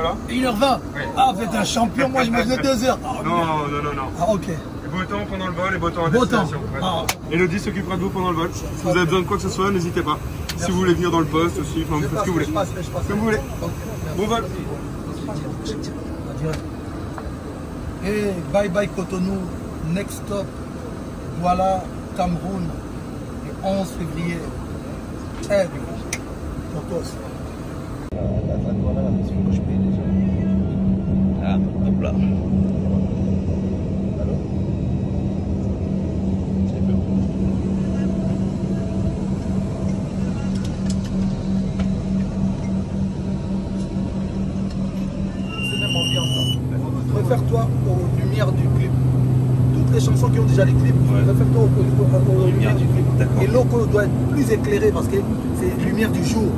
pour aller jusqu'à Douala. 1h20 Ouais. Ah, vous êtes un champion, moi je me faisais 2h. Ah, Non, non, non, non. Ah, ok. Beau temps pendant le vol et beau temps à destination. Ouais. Ah. Elodie s'occupera de vous pendant le vol. Si vous avez besoin de quoi que ce soit, n'hésitez pas. Si vous voulez venir dans le poste aussi, enfin, ce que vous voulez. Je passe, je passe. Comme vous voulez. Bon vol. Et bye bye Cotonou, next stop, voilà Cameroun, le 11 février. Eh, Tokos. Ont déjà les clips, Ouais. du clip. Et Loco doit être plus éclairé parce que c'est lumière du jour.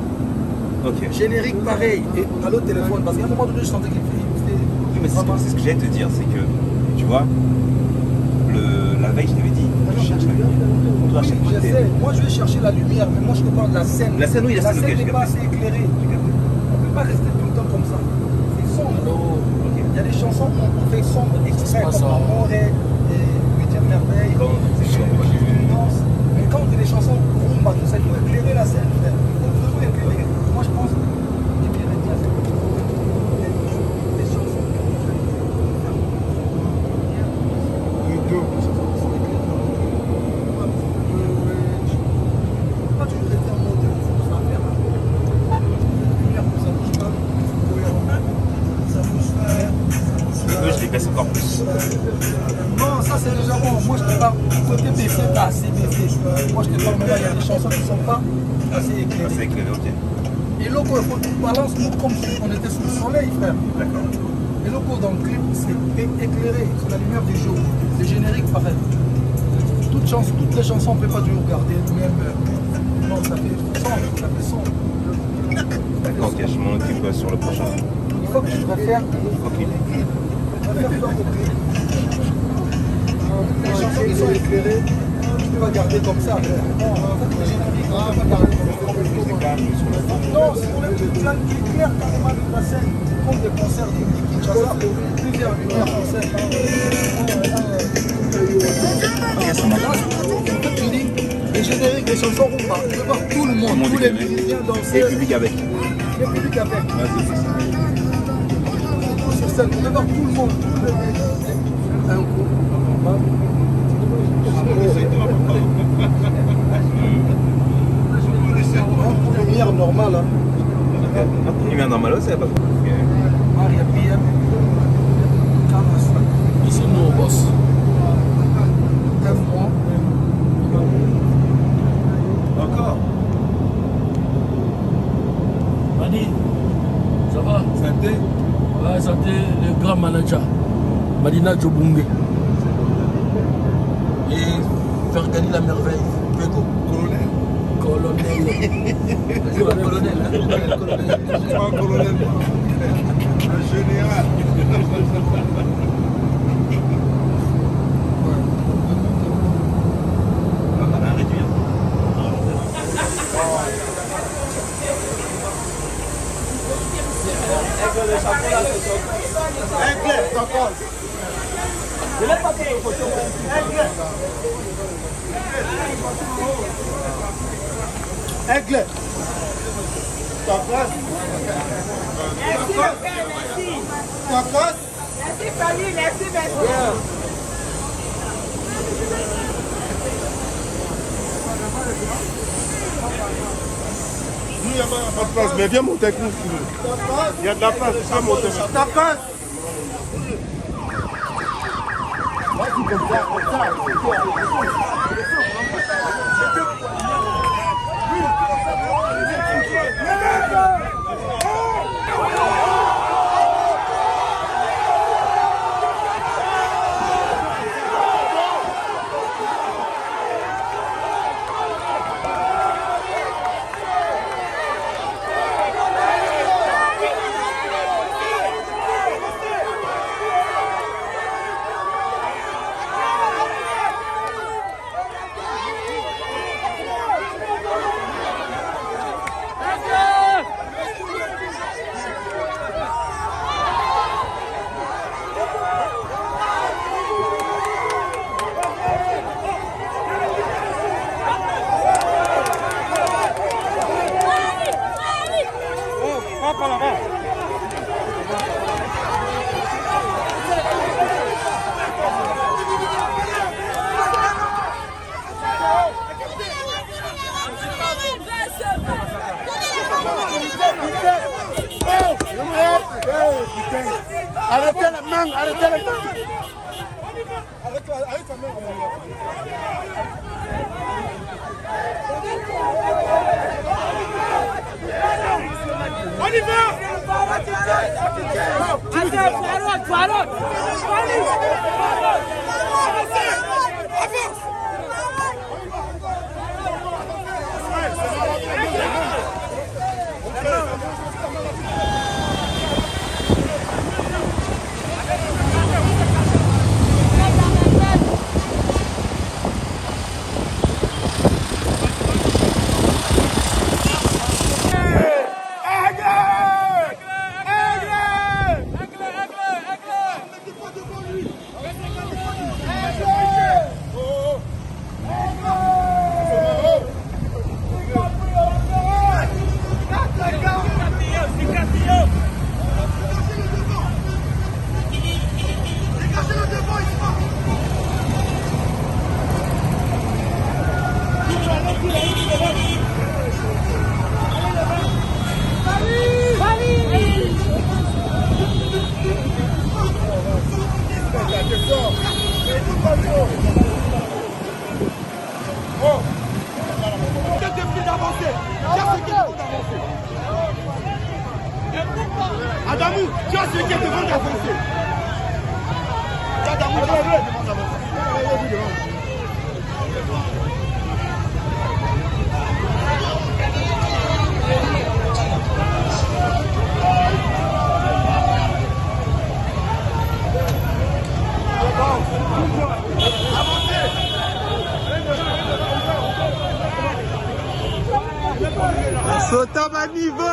Ok. Générique pareil. Et à l'autre téléphone, parce qu'à un moment donné, je sentais qu'il fait. Oui, mais c'est ce que- j'allais te dire, c'est que, tu vois, le, la veille, je t'avais dit, je cherche la lumière. On doit Oui, chercher je sais. Moi, je vais chercher la lumière, mais moi, je te parle de la scène. La scène, oui, la la scène, n'est pas assez éclairée. On ne peut pas rester tout le temps comme ça. C'est sombre. Il y a des chansons où on fait sombre pas comme ça. Amour et Huitième Merveille. Comme- C'est une danse. Mais quand y a des chansons rumba, tout ça, il faut éclairer la scène. frère. Il faut éclairer. Moi, je pense que les Pyrénées, c'est des chansons qui ont déjà été Pas toujours rester en mode faut pas faire. Lumière, ça bouge pas. Ça bouge pas. Eux, je les baisse encore plus. Non, ça c'est déjà bon. Moi je te parle côté BC, t'as assez BC. Moi je te parle maintenant, il y a des chansons qui sont pas assez Ah, éclairées. C'est. Et Loco, il faut que tu balances nous comme si on était sous le soleil, frère. D'accord. Et Loco dans le clip, c'est éclairé, c'est la lumière du jour. Le générique, pareil. Toutes, chans- toutes les chansons, on ne peut pas toujours regarder, même. euh, non, ça fait sombre, ça fait sombre. D'accord, ok, je m'en occupe euh, sur le prochain. Il faut que tu réfères Ok. Réfère-toi au clip. Les chansons qui sont éclairées, tu vas garder comme ça. Non, c'est pour le clip clair clair carrément de la scène. Comme des concerts de Kinshasa, plusieurs lumières concerts. Les génériques, les chansons peux voir tout le monde, Tout le monde tous les musiciens Et danser, le public avec. le public avec. Sur scène, on peut voir tout le monde, tout le Un coup. Lumière normale, hein. Lumière normale, c'est pas nous. Encore Mani, ça va Santé Ouais, santé, le grand manager. Madina Djobunge. Gagner la merveille. Pego. Colonel Colonel. Colonel. Colonel. hein. Colonel. Pas colonel, Le général On va la réduire. Aigle. Cocos. Merci, mon père, merci. Cocos. Merci, famille, merci, merci. Yeah. Nous, il n'y a pas de place, mais viens monter avec nous si tu veux. Il y a de la place, tu peux monter. Tacos Vas-y, comme ça, comme ça. Beleza! homme à niveau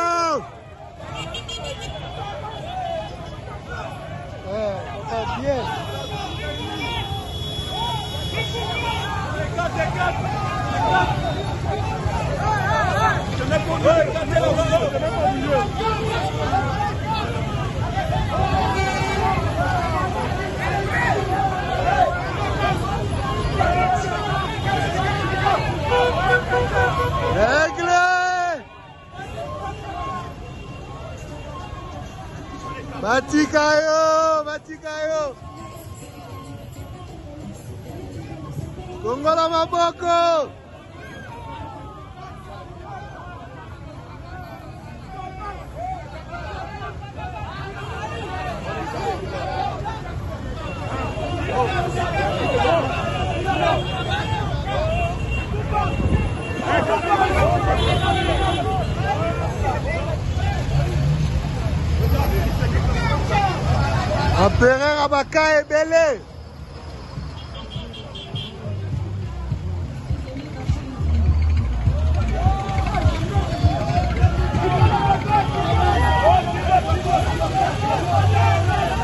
Je batika yo batika yo. Kongola maboko. Macaé, Belém. Vamos,